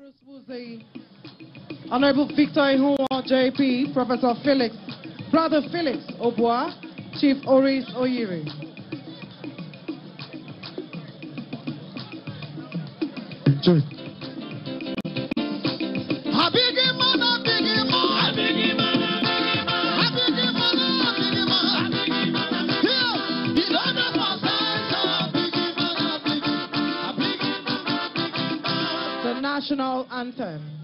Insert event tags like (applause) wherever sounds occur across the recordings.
Bruce Woozy, Honorable Victor Ihunwa, JP, Professor Felix, Brother Felix Obua, Chief Oris Oyiri. National anthem.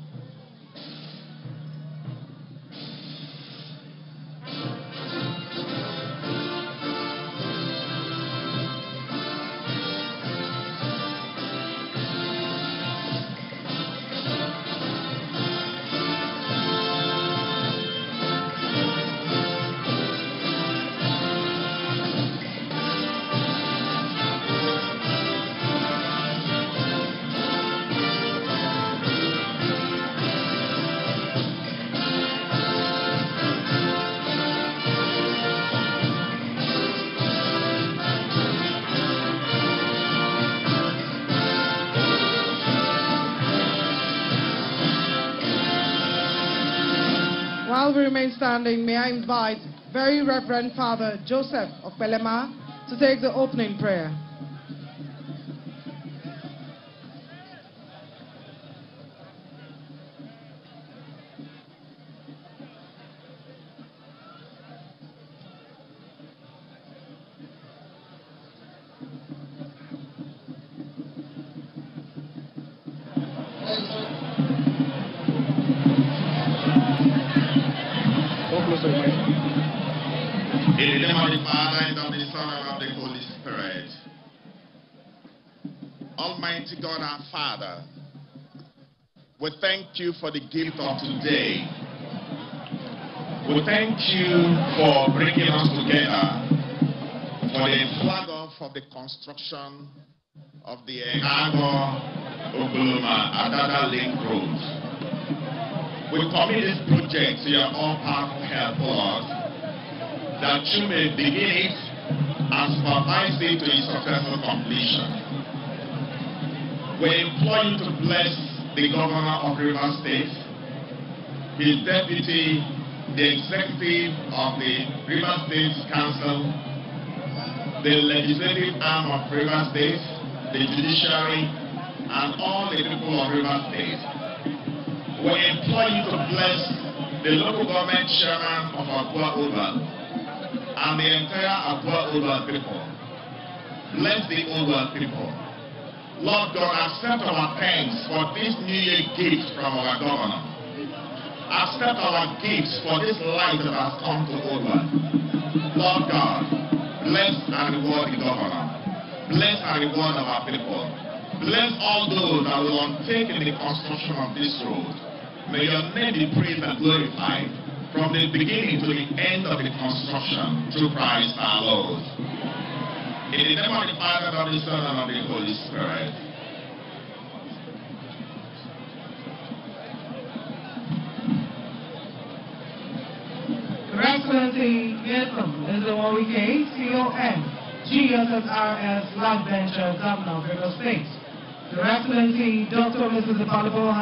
Standing, may I invite Very Reverend Father Joseph of Pelema to take the opening prayer. In the name of the Father, and of the Son, and of the Holy Spirit. Almighty God, our Father, we thank you for the gift of today. We thank you for bringing us together for the flag off of the construction of the Ekeagho Ogboloma Adada Link Road. We commit this project to your all-powerful help, Lord that you may begin it and supervise it to its successful completion. We implore you to bless the governor of River State, his deputy, the executive of the River State Council, the legislative arm of River State, the judiciary, and all the people of River State. We implore you to bless the local government chairman of Akwa Urban, and the entire Akwa Oba people. Bless the Oba people. Lord God, accept our thanks for this New Year gift from our governor. Accept our gifts for this light that has come to Oba. Lord God, bless and reward the governor. Bless and reward our people. Bless all those that will undertake in the construction of this road. May your name be praised and glorified from the beginning to the end of the construction through Christ our Lord. In the name of the Father, of the Son, and of the Holy Spirit. Your Excellency, Nyesom Nzawike, CON, GSSRS Life Bencher, Governor of River State. Your Excellency, Dr. Mrs. Apollo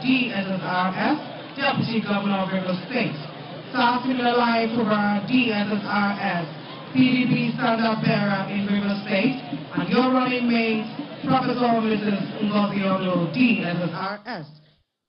Harry Banigo, DSSRS, Deputy Governor of River State. Siminalayi Fubara, DSSRS, PDP Standard Bearer in River State, and your running mate, Professor Mrs. Ngozi Odu, DSSRS.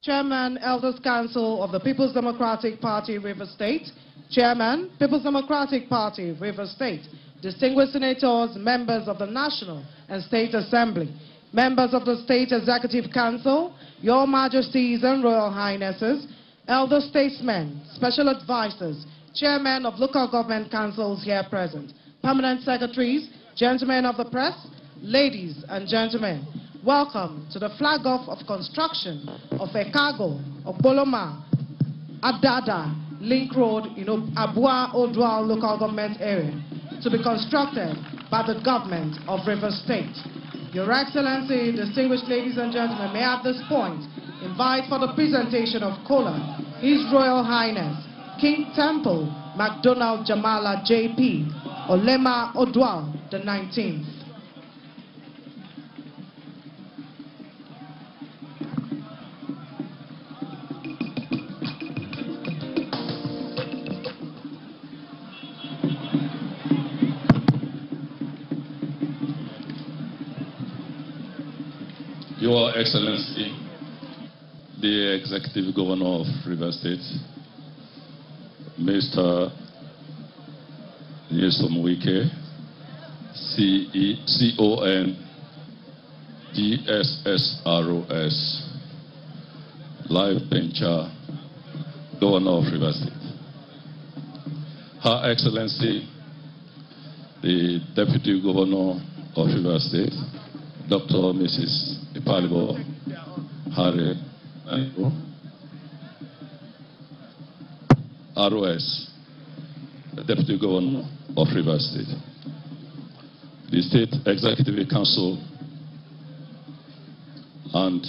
Chairman, Elders Council of the People's Democratic Party, River State. Chairman, People's Democratic Party, River State. Distinguished senators, members of the National and State Assembly, members of the State Executive Council, Your Majesties and Royal Highnesses, elder statesmen, special advisors, chairmen of local government councils here present, permanent secretaries, gentlemen of the press, ladies and gentlemen, welcome to the flag off of construction of Ekeagho, Ogboloma, Adada, Link Road in Abua Odual local government area to be constructed by the government of River State. Your Excellency, distinguished ladies and gentlemen, may at this point invite for the presentation of Kola, His Royal Highness, King Temple, MacDonald Jamala JP, Olema Odual, the 19th. Your Excellency, the Executive Governor of River State, Mr. Nyesom Wike, C-O-N, Life Bencher, Governor of River State. Her Excellency, the Deputy Governor of River State, Dr. Mrs. Harry Naibu, ROS, Deputy Governor of River State, the State Executive Council, and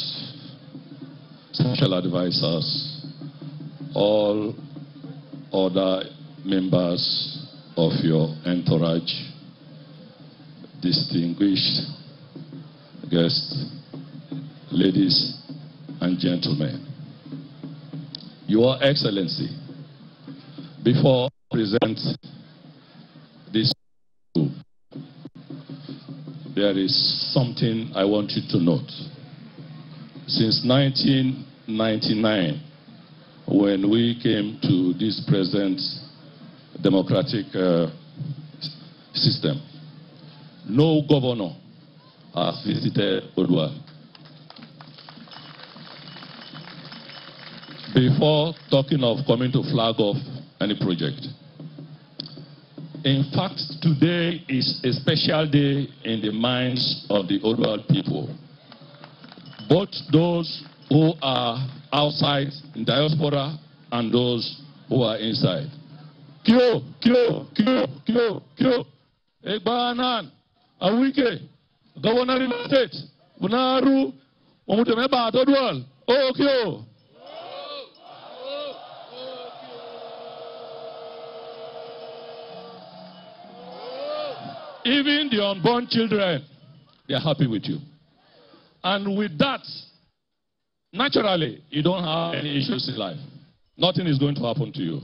special advisors, all other members of your entourage, distinguished guests, ladies and gentlemen. Your Excellency, before I present this, there is something I want you to note. Since 1999, when we came to this present democratic uh, system, no governor has visited Odua. Before talking of coming to flag off any project. In fact, today is a special day in the minds of the Odua people. Both those who are outside in diaspora and those who are inside. Kyo, kyo, kyo, kyo, kyo. Egbanan, Awike, Governor River State, Bunaru, Omutemeba Oh, kyo. Even the unborn children, they are happy with you. And with that, naturally, you don't have any issues in life. Nothing is going to happen to you.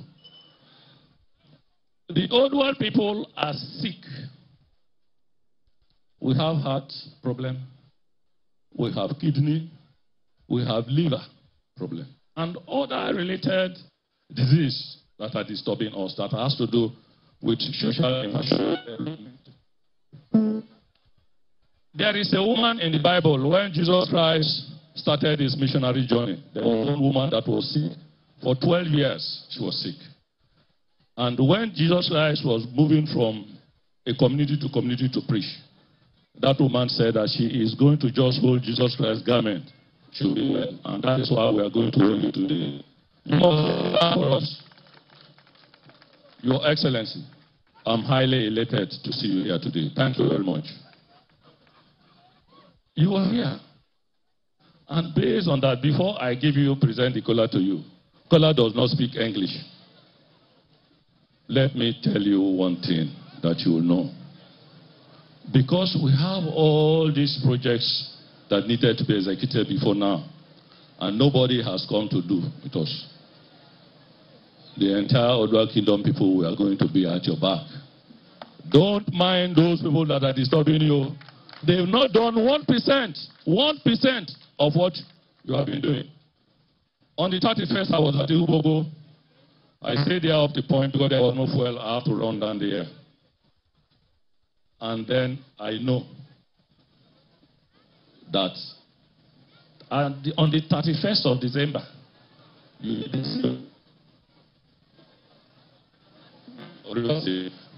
The old world people are sick. We have heart problem. We have kidney. We have liver problem. And other related disease that are disturbing us that has to do with social. There is a woman in the Bible when Jesus Christ started his missionary journey. There was one woman that was sick. For 12 years, she was sick. And when Jesus Christ was moving from a community to community to preach, that woman said that she is going to just hold Jesus Christ's garment. She'll be well. And that is why we are going to hold you today. You must for us. Your Excellency, I'm highly elated to see you here today. Thank you very much. You are here. And based on that, before I give you, present the color to you, color does not speak English. Let me tell you one thing that you will know. Because we have all these projects that needed to be executed before now, and nobody has come to do with us. The entire Odua Kingdom people we are going to be at your back. Don't mind those people that are disturbing you. They've not done 1%, 1% of what you have been doing. On the 31st, I was at Ubogo. I stayed there up the point because there was no fuel. I have to run down there. And then I know that and the, on the 31st of December, you this.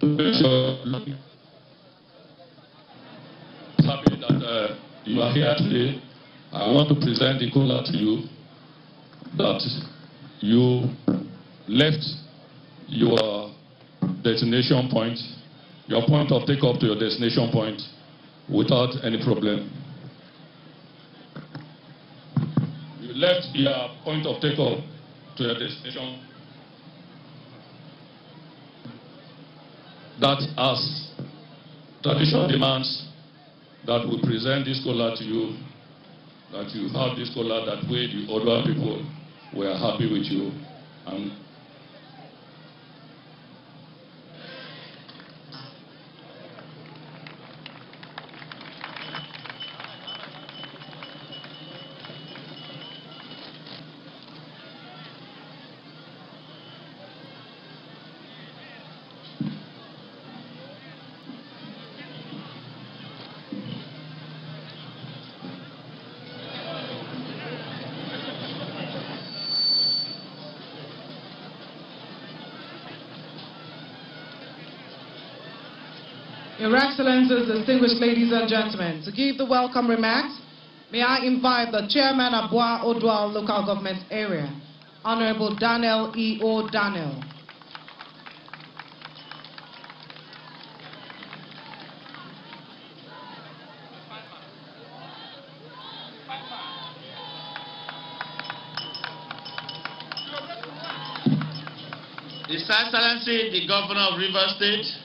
To make sure happy that uh, you are here today. I want to present the cola to you that you left your destination point, your point of takeoff to your destination point without any problem. You left your point of takeoff to your destination that as tradition demands that we present this collar to you, that you have this collar that way the other people were happy with you. And Excellencies, distinguished ladies and gentlemen, to give the welcome remarks, may I invite the Chairman of Bois Odual Local Government Area, Honorable Daniel E. O. Daniel. His Excellency, the Governor of River State,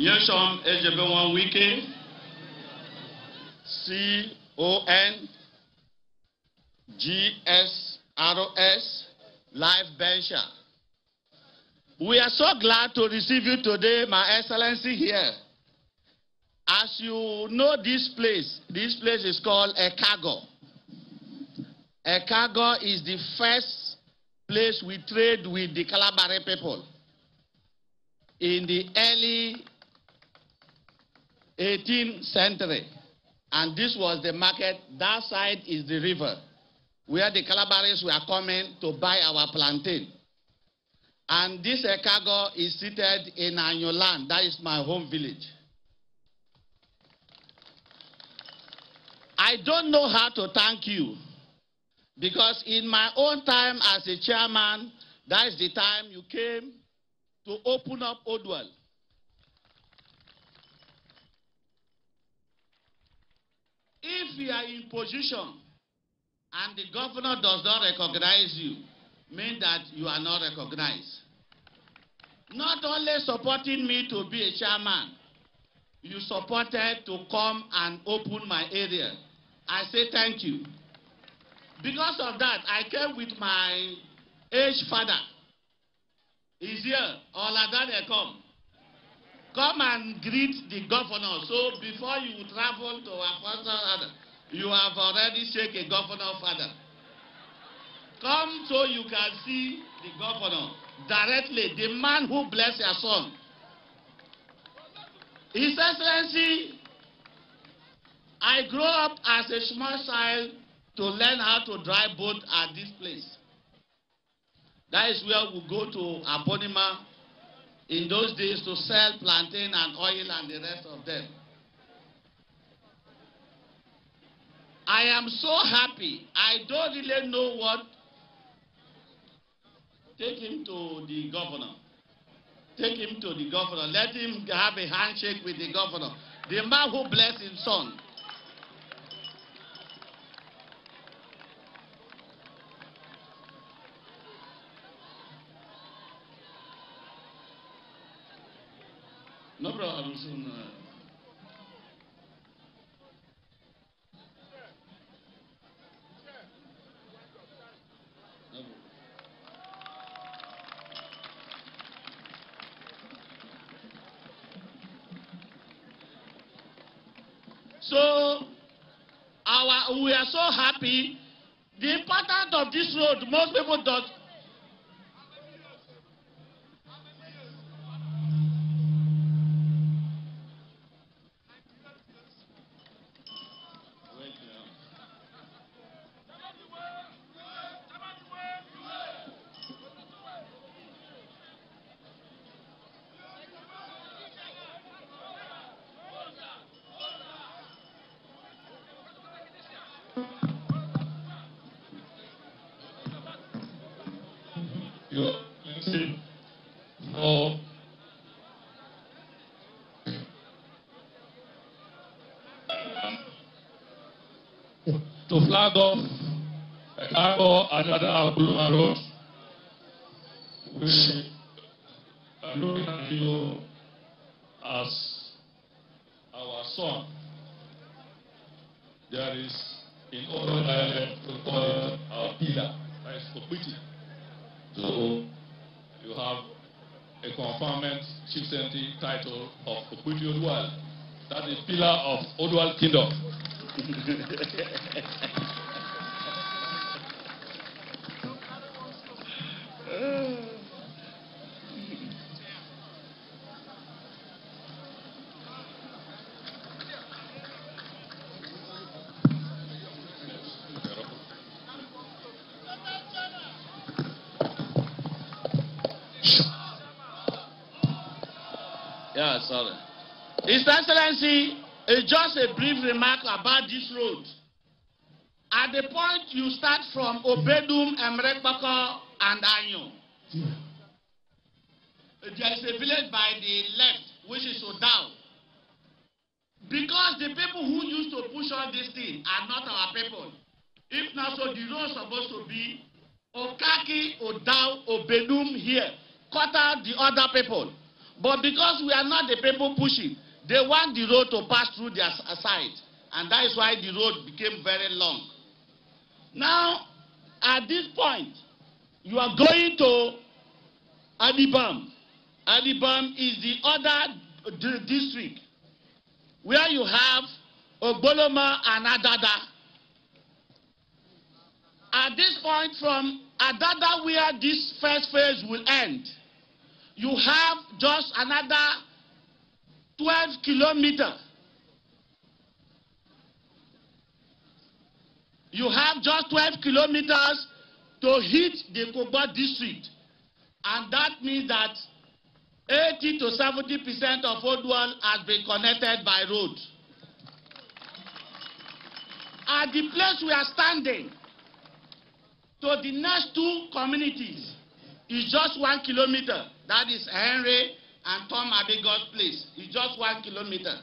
Nyesom Ejebewan Wike, C-O-N, G-S-R-O-S, Life Bencher. We are so glad to receive you today, My Excellency, here. As you know this place, this place is called Ekeagho. Ekeagho is the first place we trade with the Kalabari people. In the early 18th century. And this was the market. That side is the river where the Calabaris were coming to buy our plantain. And this Ekago is seated in Anyoland. That is my home village. I don't know how to thank you because in my own time as a chairman, that is the time you came to open up Odwell. If you are in position and the governor does not recognize you, mean that you are not recognized. Not only supporting me to be a chairman, you supported to come and open my area. I say thank you. Because of that, I came with my aged father. He's here. Oladane come. Come and greet the governor. So before you travel to our father, you have already shake a governor father. Come so you can see the governor directly, the man who bless your son. His Excellency, I grew up as a small child to learn how to drive boat at this place. That is where we go to Aponima in those days to sell plantain and oil and the rest of them. I am so happy. I don't really know what. Take him to the governor. Take him to the governor. Let him have a handshake with the governor. The man who blessed his son. No problem. So, our, we are so happy. The importance of this road, most people don't. Your Excellency, for to flag off Chicago and other Ogboloma Road, we are looking at you as our son. There is in other dialect we call our pillar, that is Kopiti. So you have a conferment chieftaincy title of Okwiti Odual. That is pillar of Odual Kingdom. (laughs) Excellency, it's just a brief remark about this road. At the point you start from Obedum, Emrekbako, and Anyo, there is a village by the left, which is Odao. Because the people who used to push all this thing are not our people. If not so, the road is supposed to be Okaki, Odao, Obedum here. Cut out the other people. But because we are not the people pushing, they want the road to pass through their side. And that is why the road became very long. Now, at this point, you are going to Adibam. Adibam is the other district where you have Ogboloma and Adada. At this point, from Adada, where this first phase will end, you have just another 12 kilometers. You have just 12 kilometers to hit the Koba district. And that means that 80 to 70 percent of Odwal has been connected by road. At the place we are standing, to the next two communities is just one kilometer. That is Henry and Tom Abigod's place. It's just one kilometer.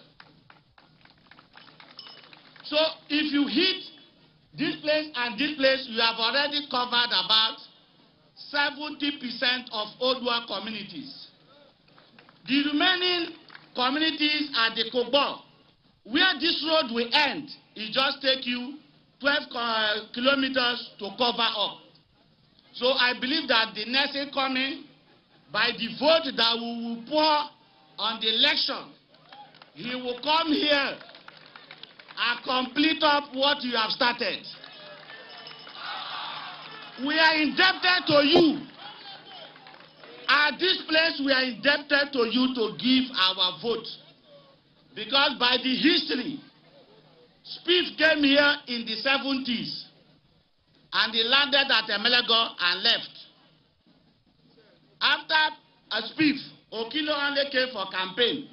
So if you hit this place and this place, you have already covered about 70% of Odua communities. The remaining communities are the Kobo. Where this road will end, it just take you 12 uh, kilometers to cover up. So I believe that the next coming, by the vote that we will pour on the election, he will come here and complete up what you have started. We are indebted to you. At this place, we are indebted to you to give our vote. Because by the history, Spiff came here in the 70s and he landed at Emelego and left. After a Spiff, Okilo only came for campaign.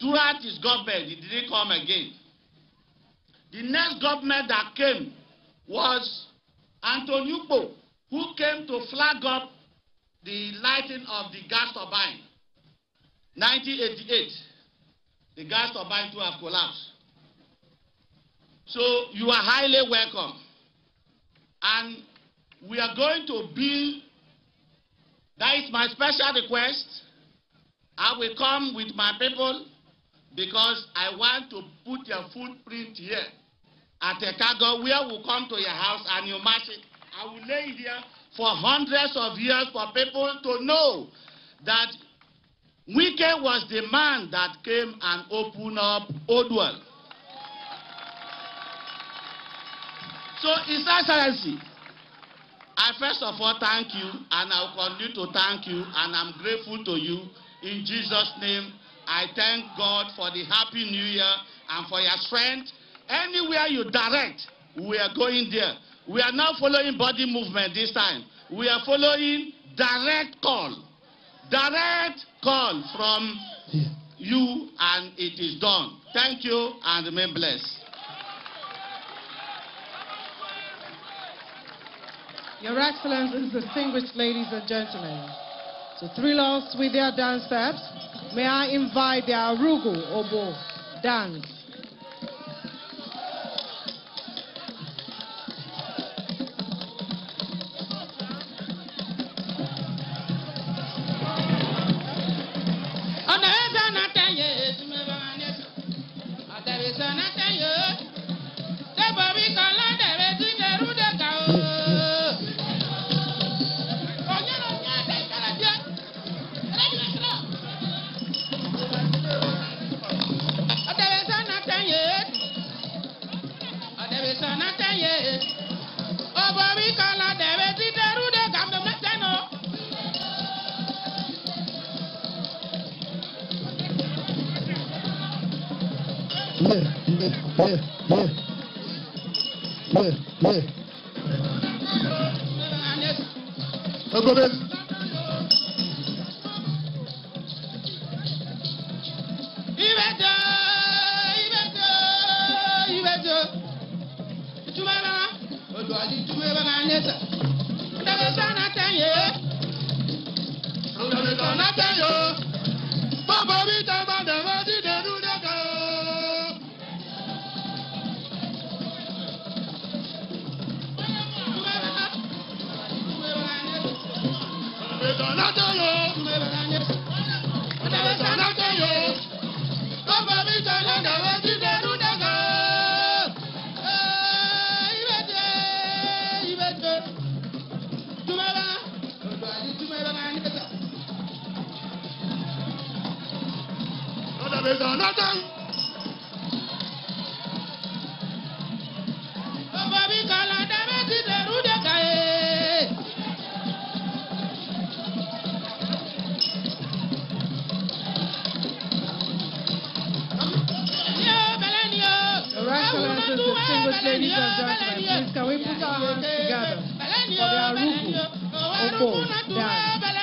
Throughout his government, he didn't come again. The next government that came was Anthony Ukpo, who came to flag up the lighting of the gas turbine. 1988, the gas turbine to have collapsed. So you are highly welcome. And we are going to build, that is my special request. I will come with my people because I want to put your footprint here at a cargo we come to your house and you match it. I will lay here for hundreds of years for people to know that Wike was the man that came and opened up Odual. So, His Excellency, I first of all thank you, and I will continue to thank you, and I'm grateful to you. In Jesus' name, I thank God for the Happy New Year and for your strength. Anywhere you direct, we are going there. We are not following body movement this time. We are following direct call. Direct call from you, and it is done. Thank you, and remain blessed. Your Excellencies, distinguished ladies and gentlemen, to thrill us with their dance steps, may I invite the Arugu Obo dance. done.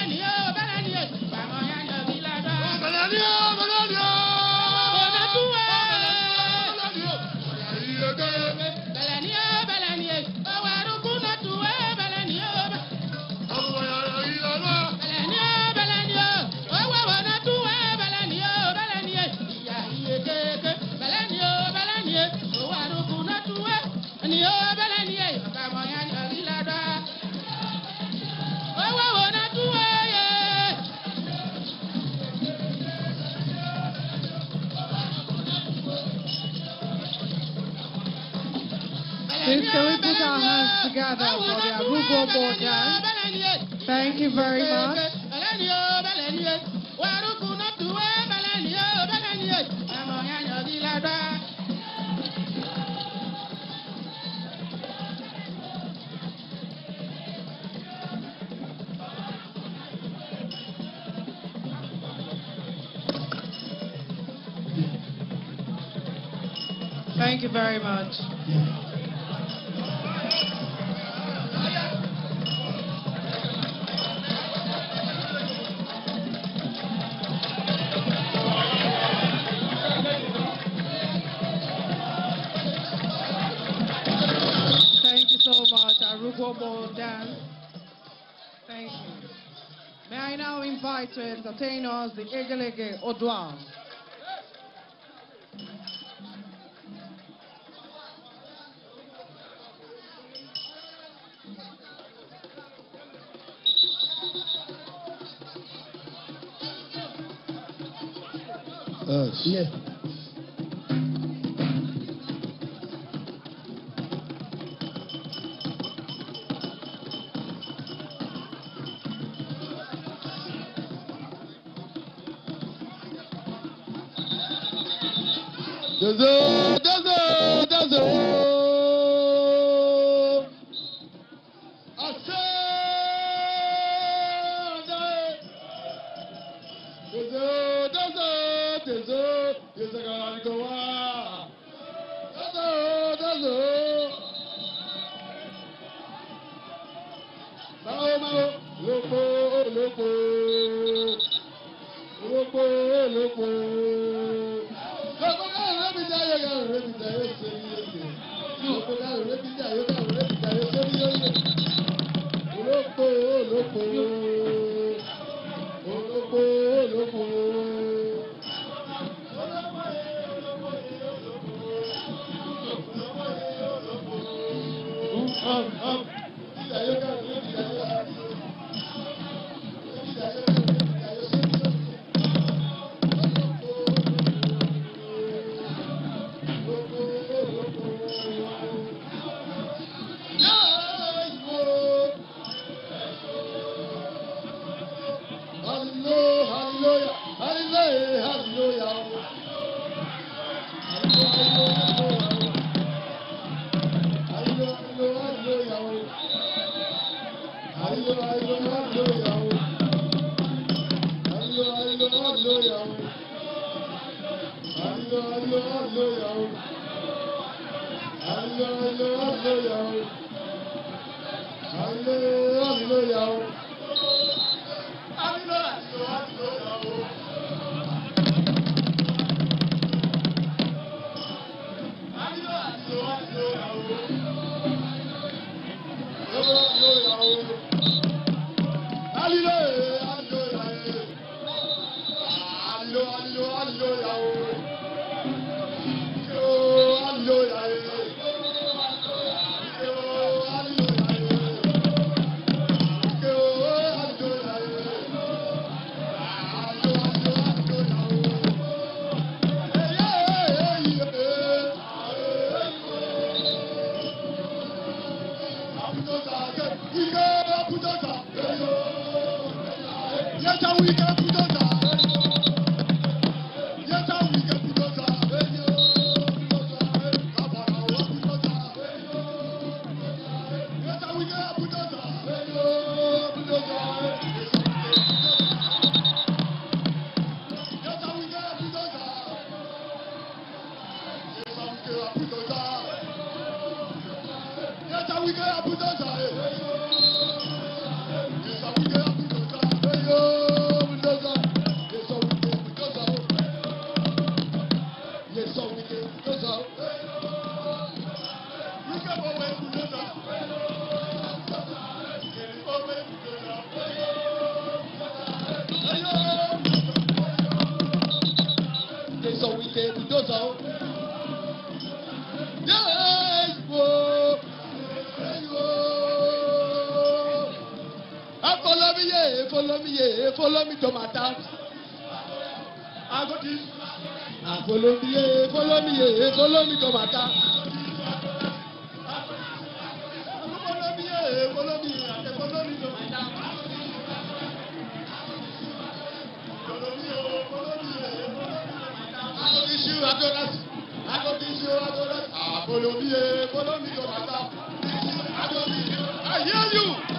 Sister, we put our hands together for the Arugo Bojan. Thank you very much. Thank you very much. entertainers, the Egelege Odwa. Yes. yes. Those Hallelujah. Hallelujah. Follow me, yeah, follow me, yeah, follow me to my dance. I got this. Ah, follow me, yeah, follow me, yeah, follow me to my dance. Follow me, yeah, follow me, yeah, follow me to my. Follow me, yeah, follow me, I got this you, I got that. I got this you, I got that. Ah, follow me, yeah, follow me to my. I this. I hear you.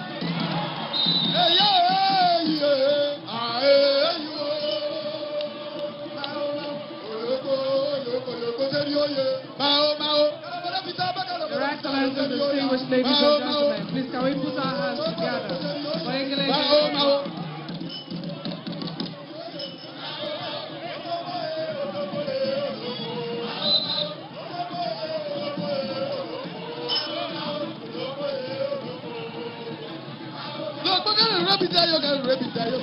Your Excellency, distinguished ladies and gentlemen, please can we put our hands together? For Engeleke Thank you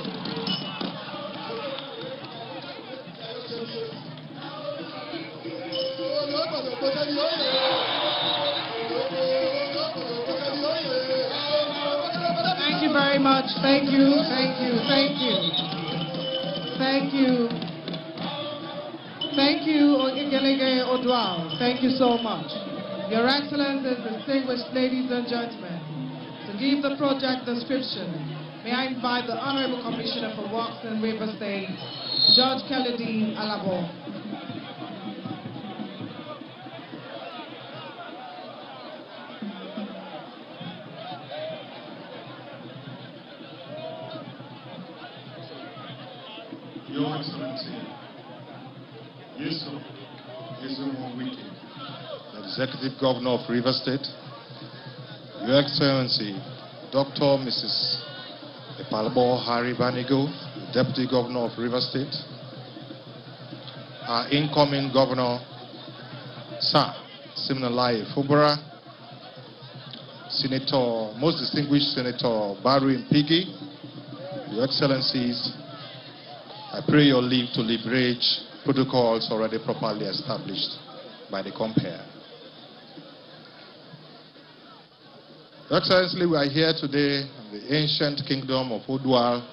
very much. Thank you, thank you, thank you. Thank you. Thank you, Ogingelege Odual. Thank you so much. Your Excellencies, distinguished ladies and gentlemen, to give the project description, may I invite the Honorable Commissioner for Works in River State, Judge Kennedy Alabo. Your Excellency, Yusuf Yusuf Wike, Executive Governor of River State, Your Excellency, Dr. Mrs. Ipalibo Harry Banigo, Deputy Governor of River State, our incoming Governor, Sir Siminalayi Fubara, Senator, most distinguished Senator Barry Mpigi, Your Excellencies, I pray your leave to leverage protocols already properly established by the compare. Excellency, we are here today in the ancient kingdom of Odual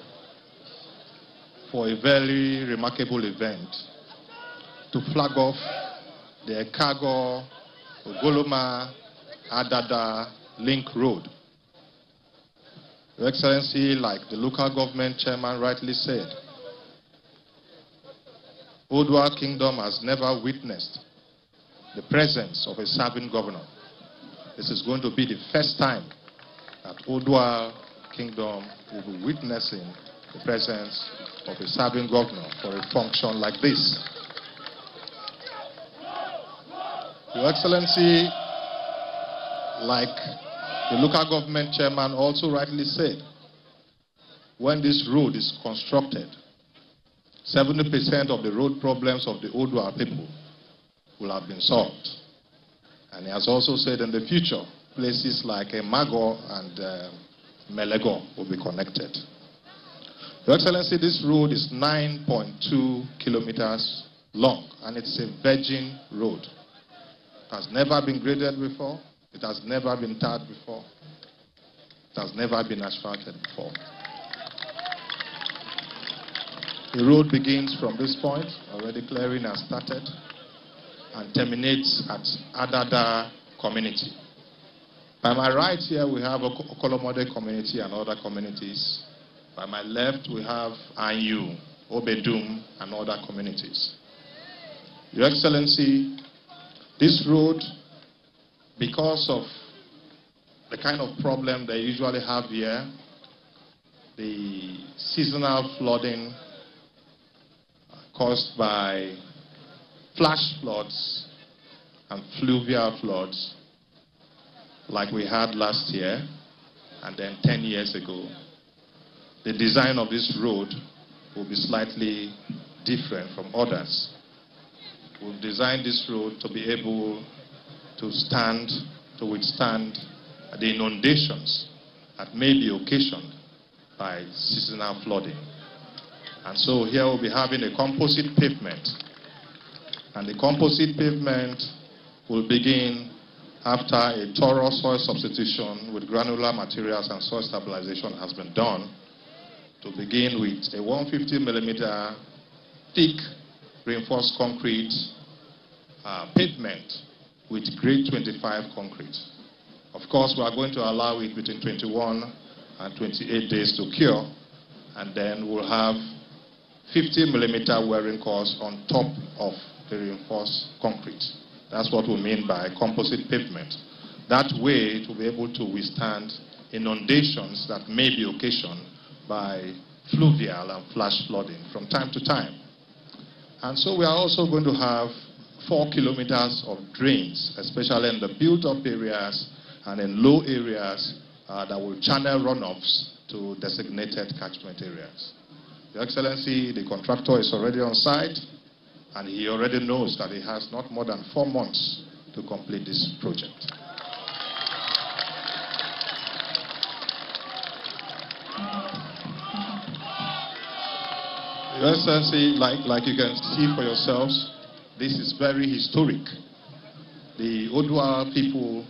for a very remarkable event to flag off the Ekeagho Ogboloma Adada Link Road. Your Excellency, like the local government chairman rightly said, Odual Kingdom has never witnessed the presence of a serving governor. This is going to be the first time that Odual Kingdom will be witnessing the presence of a serving governor for a function like this. Your Excellency, like the local government chairman also rightly said, when this road is constructed, 70% of the road problems of the Odual people will have been solved. And he has also said in the future, places like Mago and uh, Melego will be connected. Your Excellency, this road is 9.2 kilometers long and it's a virgin road. It has never been graded before, it has never been tarred before, it has never been asphalted before. The road begins from this point, already clearing has started, and terminates at Adada community. By my right here, we have Okolomode community and other communities. By my left, we have Anyu, Obedum, and other communities. Your Excellency, this road, because of the kind of problem they usually have here, the seasonal flooding caused by flash floods and fluvial floods like we had last year and then 10 years ago, the design of this road will be slightly different from others. We've designed this road to be able to stand, to withstand the inundations that may be occasioned by seasonal flooding. And so here we'll be having a composite pavement. And the composite pavement will begin after a thorough soil substitution with granular materials and soil stabilization has been done to begin with a 150 millimeter thick reinforced concrete uh, pavement with grade 25 concrete. Of course, we are going to allow it between 21 and 28 days to cure, and then we'll have 50 millimeter wearing course on top of the reinforced concrete. That's what we mean by composite pavement. That way, it will be able to withstand inundations that may be occasioned by fluvial and flash flooding from time to time. And so we are also going to have four kilometers of drains, especially in the built-up areas and in low areas uh, that will channel runoffs to designated catchment areas. Your Excellency, the contractor is already on site, and he already knows that he has not more than four months to complete this project. Your Excellency, like, like you can see for yourselves, this is very historic. The Odual people,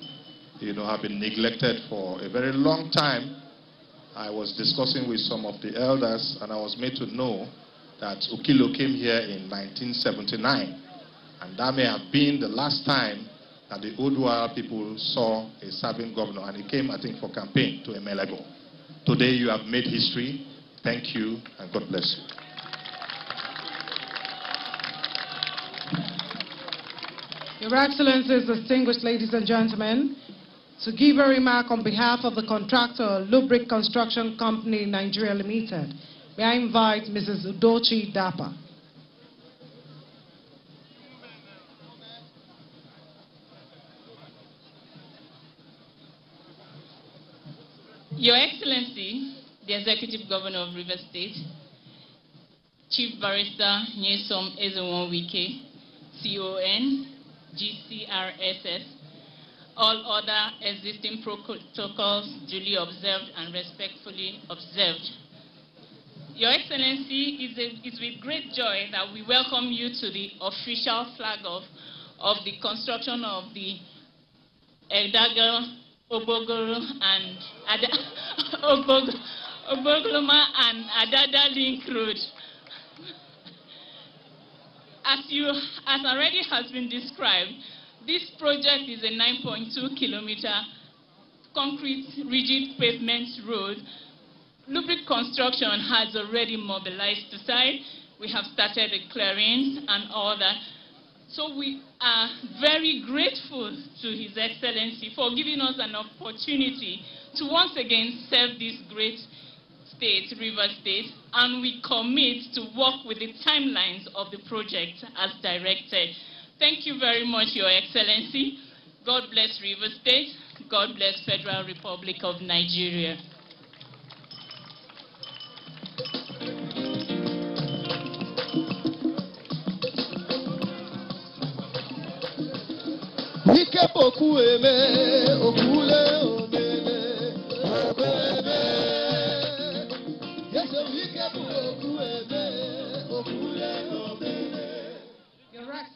you know, have been neglected for a very long time. I was discussing with some of the elders, and I was made to know that Okilo came here in 1979, and that may have been the last time that the Odual people saw a serving governor, and he came, I think, for campaign to Emelego. Today you have made history. Thank you, and God bless you. Your Excellencies, distinguished ladies and gentlemen, to give a remark on behalf of the contractor, Lubric Construction Company Nigeria Limited, may I invite Mrs. Udochi Dapa. Your Excellency, the Executive Governor of River State, Chief Barrister Nyesom Ezenwo Wike, CON, GCRSS, all other existing protocols duly observed and respectfully observed. Your Excellency, it's with great joy that we welcome you to the official flag off of the construction of the Edagal, Obogoro, and Obog, (laughs) Obogloma and Adada Link Road. As, you, as already has been described, this project is a 9.2 kilometer concrete rigid pavement road. Lubric Construction has already mobilized the site. We have started the clearings and all that. So we are very grateful to His Excellency for giving us an opportunity to once again serve this great State, River State, and we commit to work with the timelines of the project as directed. Thank you very much, Your Excellency. God bless River State. God bless Federal Republic of Nigeria. Your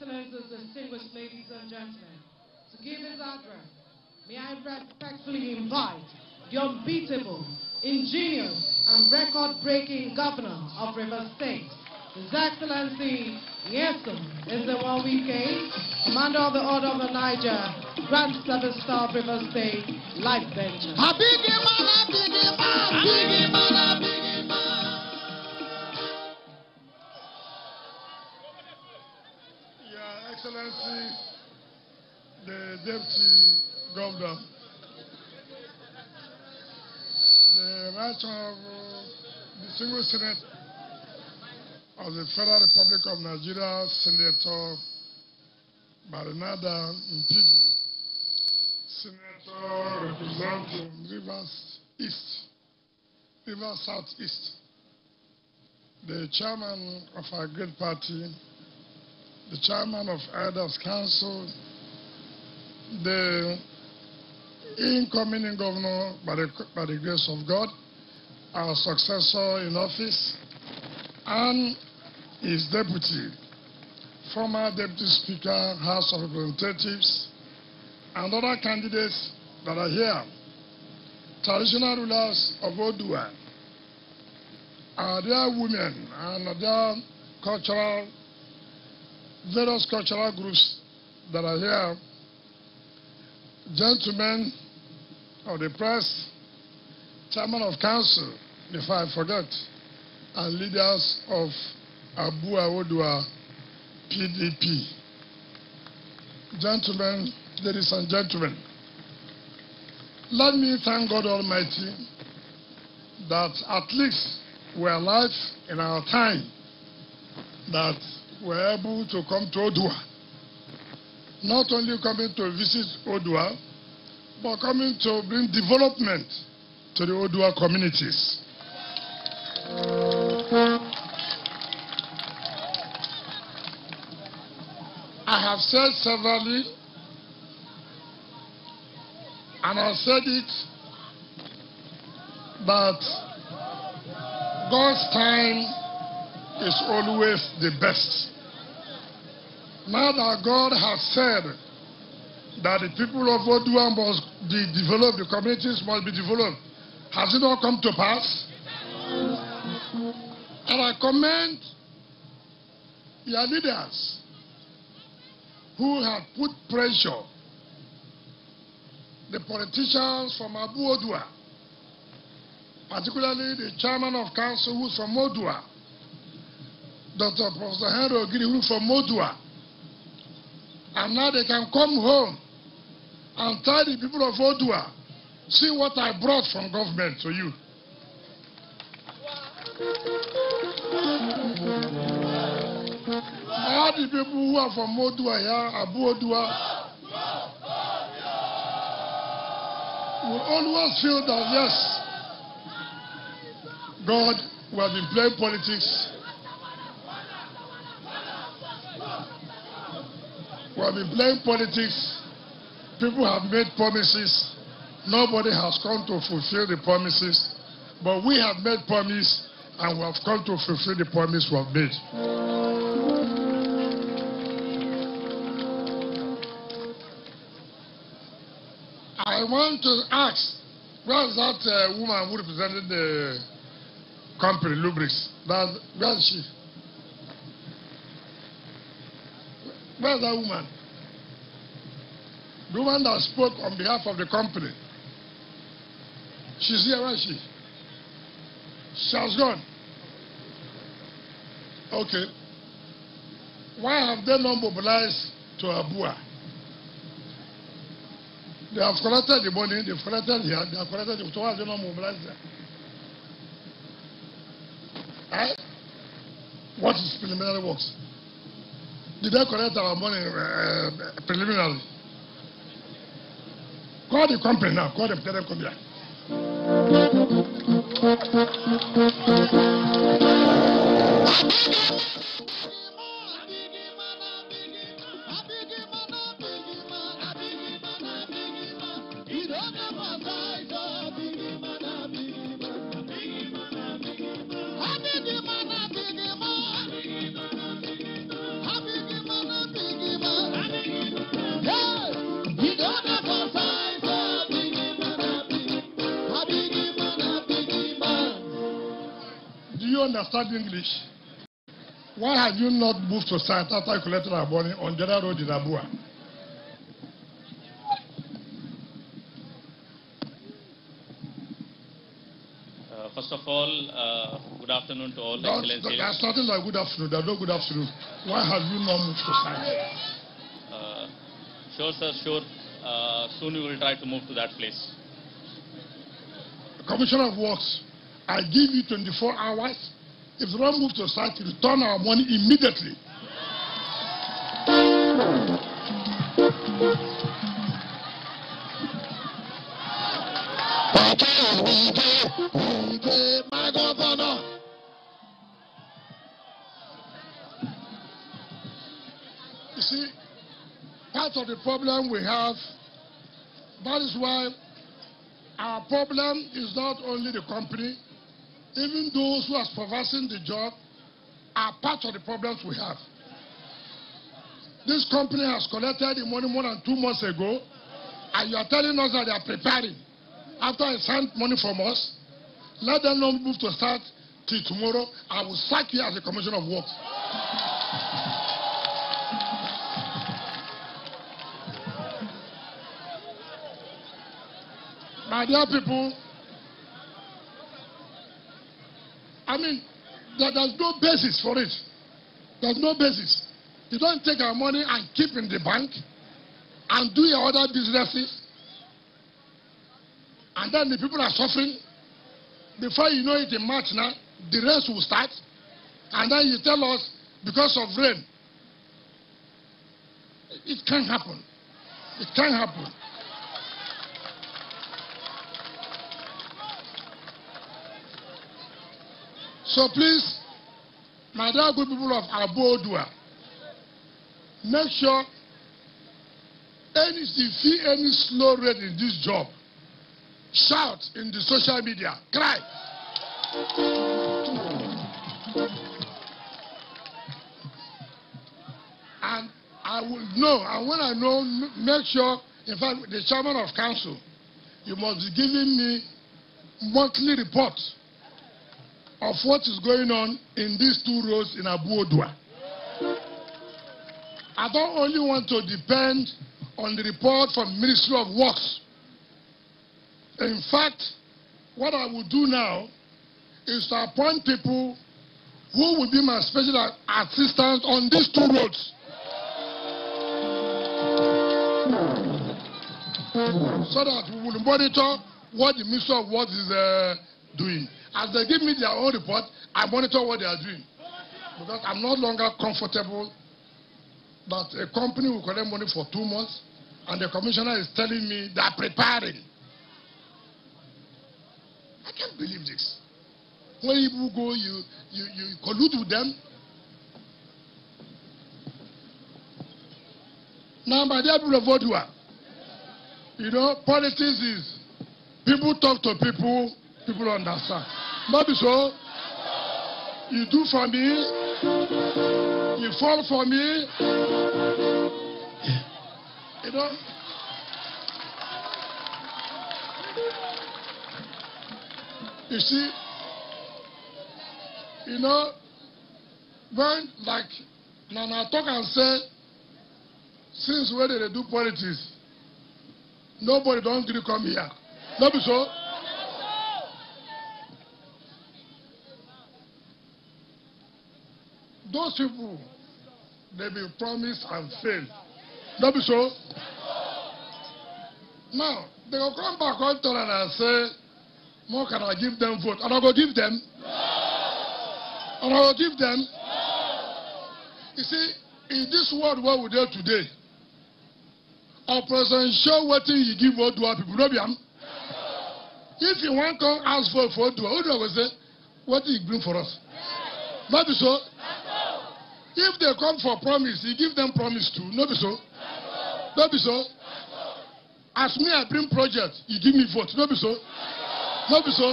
Distinguished ladies and gentlemen, to give his address, may I respectfully invite the unbeatable, ingenious, and record-breaking governor of River State, His Excellency Nyesom Ezenwo Wike, Commander of the Order of the Niger, Grand Service Star of River State, Life Bencher. Your Excellency, the Deputy Governor, the Right Honorable Distinguished Senate of the Federal Republic of Nigeria, Senator Barinada Mpigi, Senator representing Rivers East, Rivers Southeast, the chairman of our great party, the chairman of Elders Council, the incoming governor, by the, by the grace of God, our successor in office, and his deputy, former Deputy Speaker, House of Representatives, and other candidates that are here, traditional rulers of Odual, are their women and their cultural, various cultural groups that are here, gentlemen of the press, chairman of council, if I forget, and leaders of Abu Odua PDP. Gentlemen, ladies and gentlemen, let me thank God Almighty that at least we're alive in our time, that we're able to come to Odual. Not only coming to visit Odual, but coming to bring development to the Odual communities. I have said severally, and I said it, that God's time is always the best. Now that God has said that the people of Odua must be developed, the communities must be developed, has it not come to pass? And I commend your leaders who have put pressure, the politicians from Abu Odua, particularly the chairman of council who's from Odua, Dr. Professor Henry Ogiri who's from Odua, and now they can come home and tell the people of Odua, see what I brought from government to you. All the people who are from Odua here, Abu Odua, will always feel that yes, God, we have been playing politics. We have been playing politics. People have made promises. Nobody has come to fulfill the promises. But we have made promise and we have come to fulfill the promise we have made. I want to ask, where is that uh, woman who represented the company, Lubrix? That, where is she? Where is that woman? The woman that spoke on behalf of the company. She's here, is she? She has gone. Okay. Why have they not mobilized to Abua? They have collected the money, they've collected here, they have collected the, why have they not mobilized there? Eh? What is preliminary works? Did they collect our money uh, preliminarily? Call the company now, call them, tell them come here. Do you understand English? Why have you not moved to site after you collected our money on the other road in Abua? Uh, First of all, uh, good afternoon to all excellencies. There's nothing like good afternoon. There's no good afternoon. Why have you not moved to site? Uh, Sure, sir, sure. Uh, Soon we will try to move to that place. Commissioner of Works, I give you 24 hours. If you don't move to site, return our money immediately. My governor. You see, part of the problem we have, that is why our problem is not only the company, even those who are supervising the job are part of the problems we have. This company has collected the money more than two months ago, and you are telling us that they are preparing. After I send money from us, let them not move to start till tomorrow. I will sack you as a commissioner of works. My dear people, I mean, there, there's no basis for it. There's no basis. You don't take our money and keep in the bank and do your other businesses, and then the people are suffering. Before you know it, in March now, the race will start, and then you tell us because of rain. It can't happen. It can't happen. So please, my dear good people of Abodua, make sure any if you see any slow rate in this job, shout in the social media, cry. And I will know, and when I know, make sure, in fact, the chairman of council, you must be giving me monthly reports of what is going on in these two roads in Abua Odual. I don't only want to depend on the report from Ministry of Works. In fact, what I will do now is to appoint people who will be my special assistants on these two roads. So that we will monitor what the Ministry of Works is uh, doing. As they give me their own report, I monitor what they are doing. Because I'm no longer comfortable that a company will collect money for two months and the commissioner is telling me they are preparing. I can't believe this. When people go, you, you, you collude with them. Now, my dear Odual, you know, politics is people talk to people, people understand. Not be so. You do for me, you fall for me. You know. You see, you know, when like Nana talk and say, since when they do politics, nobody don't gree come here. Not be so. Those people, they be promised and fail. Not be so. Now, they will come back on to and say, more can I give them vote? And I go give them. And I will give them. You see, in this world where we are today, our president show what you give Odua people. No be am. If you want to ask for for Odua, Odua will say, did he bring for us? Not be so. If they come for promise, you give them promise too. No be so. No be so. As me, I bring project, you give me vote. No be so. No be so.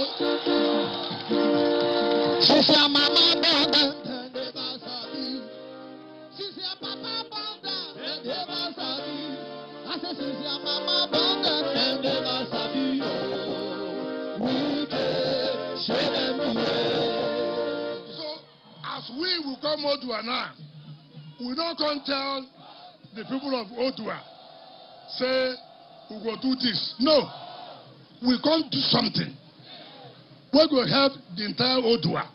Since your mama born, they never sabi. Since your papa born, they never sabi. I say since your mama born, we will come Odua now, we don't come tell the people of Odua, say, we go do this. No. We come do something. We will help the entire Odua.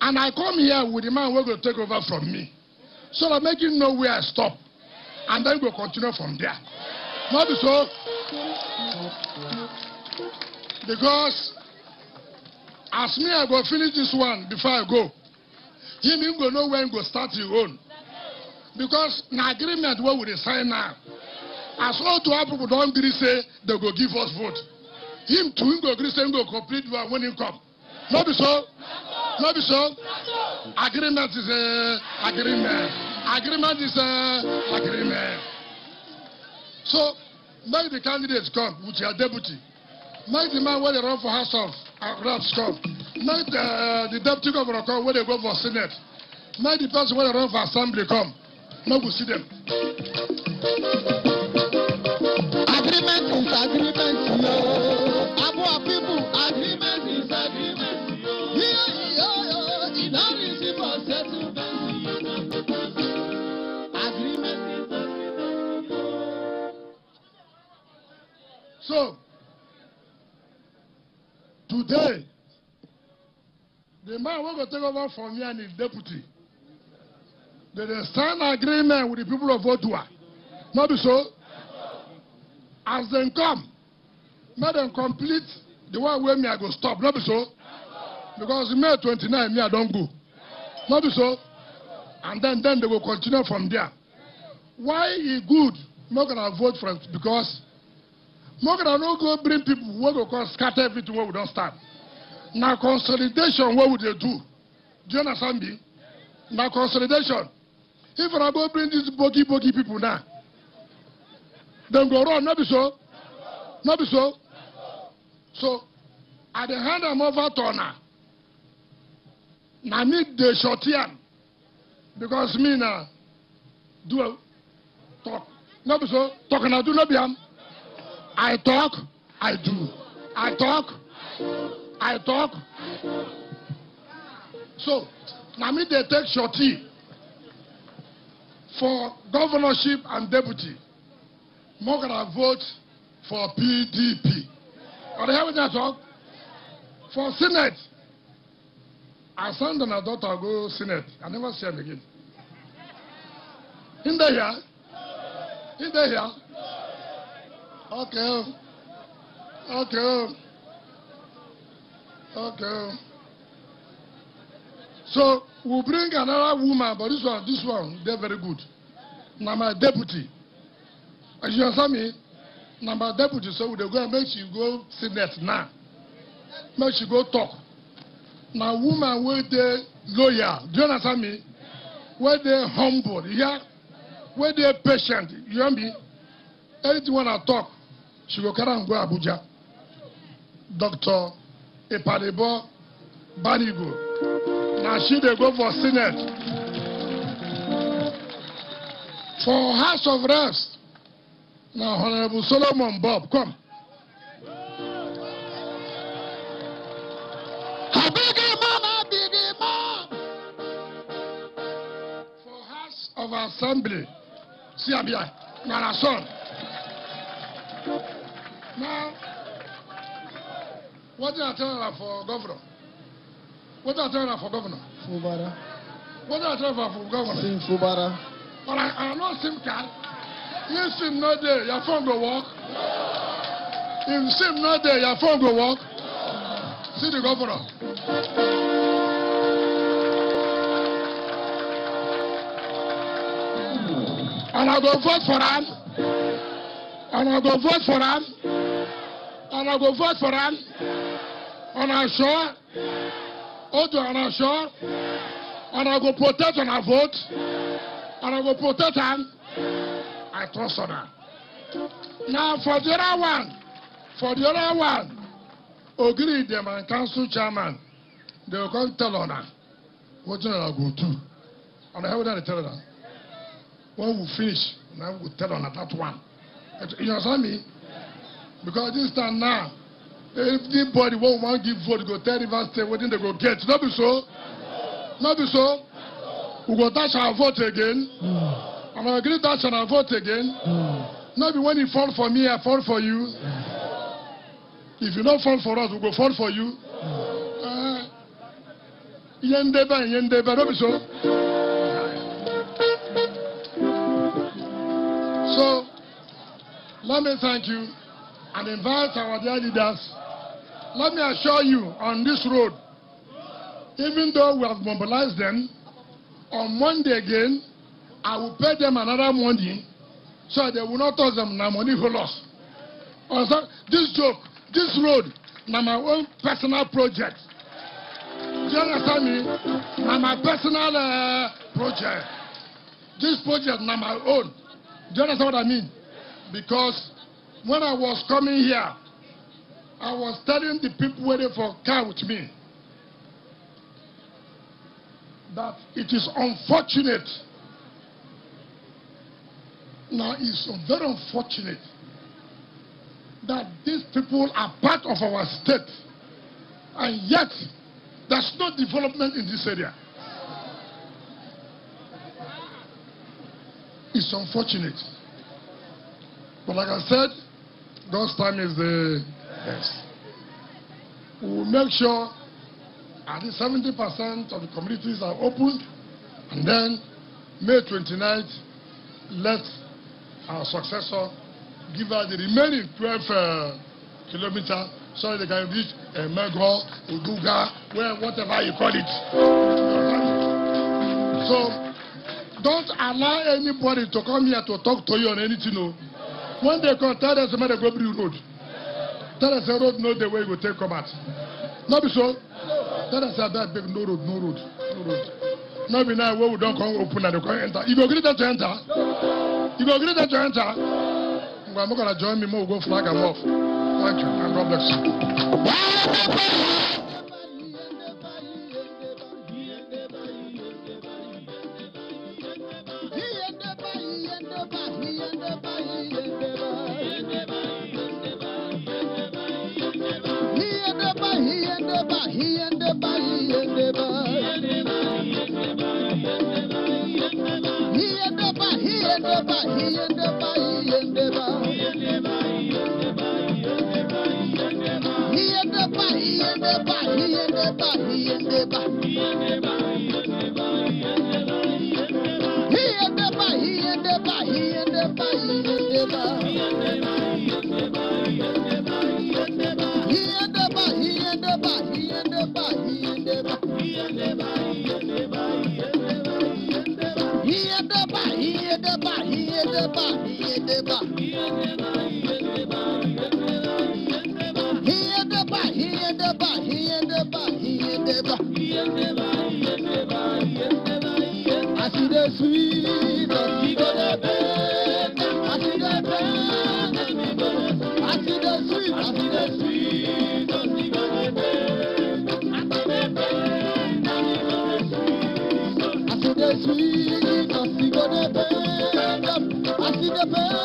And I come here with the man who will take over from me. So that make you know where I stop. And then we'll continue from there. Not so. Because as me, I go finish this one before I go. Him, him go know when go start your own. Because na agreement what we dey sign now. as all to our people don gree say they go give us vote. Him too him go gree say him go complete one when him come. No be so? No be so? Agreement is a agreement. Agreement is a agreement. So make the candidates come with your deputy. Make the man wey dey run for house of uh, reps come make the, uh, the deputy governor come wey dey go for senate make the person wey dey run for assembly come make we see them. Agreement is agreement, yo. Our people, agreement is agreement, yo. Yo, yo. It not easy for settlement, yo. Agreement is agreement, yo. So, today, the man wey go take over from me and his deputy, they dey sign agreement with the people of Ottawa. No be so? As dem come, make dem complete the one wey me I go stop. No be so? Because May twenty-nine me I don go. No be so? And then then they go continue from there. Why e good make una vote for? Because make una no go bring people wey go come scatter everything wey we don start. Na consolidation wey we dey do. Do you understand me? Na consolidation. If una go bring these bogi bogi people now, dem go run, no be so? No be so? So, I dey hand am over to una. Na me dey shorty am. Because me na do talk. No be so? Talk na do, no be am. I talk, I do. I talk, I talk. So, na me dey take shorty for governorship and deputy. More gonna vote for PDP. Are they having that talk? For Senate, I send my daughter go Senate. I never see him again. In the here? In the here? Okay. Okay. Okay. So we'll bring another woman, but this one, this one, they're very good. Now my deputy. As you understand me? Now my deputy, so we go and make she go Senate now. Make she go talk. Now woman wey dey loyal, do you understand me? Wey dey humble, hear? Wey dey patient, you hear me? Anything when talk, she go carry am go Abuja. Dr. Ipadebo Banigo. Na she dey go for Senate. For House of Reps, na Honorable Solomon Bob, come. Of Assembly, see Abia, na na son. Now, what tell her for governor? What tell her for governor? Fubara. What tell her for governor? Sim Fubara. But I, I know SIM card. If SIM not there, your phone go work. If SIM not there, your phone go work. See the governor. And I go vote for him. And I go vote for him. And I go vote for him. And I sure. Odo and I sure. And I go protect and I vote. And I go protect am. I trust on am. Now for the other one, for the other one, Ogiri dem and council chairman, they will come tell una wetin una go do. Una hear wetin I dey tell una? When we finish, na we go tell una that one. You understand me? Because this time now, anybody wey wan give vote go tell Rivers State wetin they go get. No be so? No be so? we go dash our vote again. And I agree dash our vote again. No be when you fall for me, I fall for you. If you don't fall for us, we go fall for you. Ihe ndebe ihe ndebe, no be so? So, let me thank you and invite our dear leaders. Let me assure you on this road, even though we have mobilized them, on Monday again, I will pay them another money so they will not touch them na money go lost. Understand? This joke, this road, na my own personal project. Do you understand me? Na my personal uh, project. This project na my own. Do you understand what I mean? Because when I was coming here, I was telling the people waiting for car with me that it is unfortunate. Now, it's very unfortunate that these people are part of our state, and yet there's no development in this area. It's unfortunate. But like I said, God's time is the best. We will make sure at least 70% of the communities are opened, and then May 29th, let our successor give us the remaining 12 uh, kilometers so they can reach uh, Megro, Uduga, where, whatever you call it. So, don't allow anybody to come here to talk to you on anything. No. When they come, tell them go bring road. Tell us the road, no the way you take come out. Not be so. Tell us that big no road, no road, no road. Not be now where we don't come open and they come enter. You go agree that to enter. You go agree that to enter. I'm gonna join me more. We'll go flag them off. Thank you and God bless you. Holy,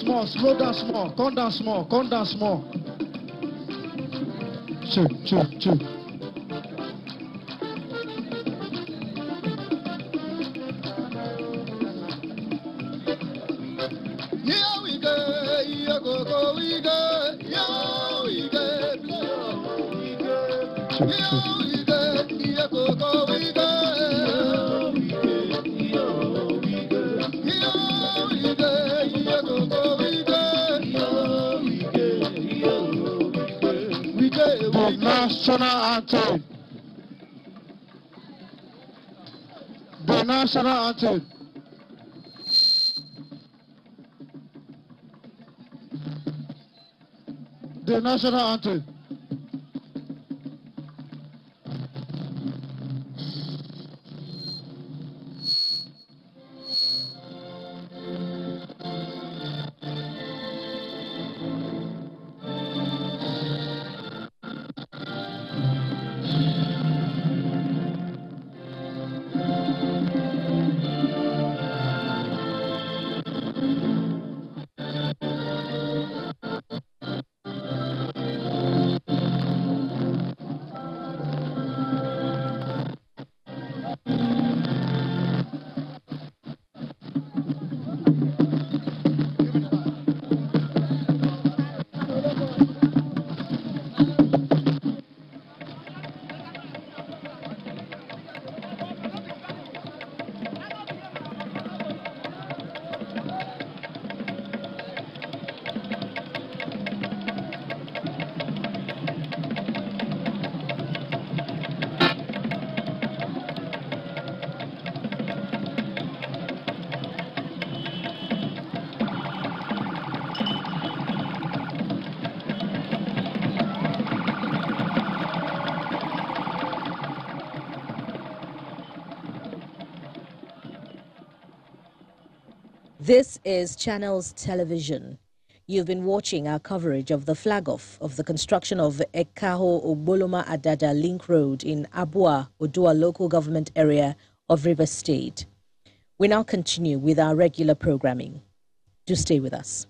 small, slow down small, come down small, come down small. Chill, chill, chill. Anthem. The national anthem. The national anthem. This is Channels Television. You've been watching our coverage of the flag off of the construction of Ekeagho Ogboloma Adada Link Road in Abua, Odual local government area of River State. We now continue with our regular programming. Do stay with us.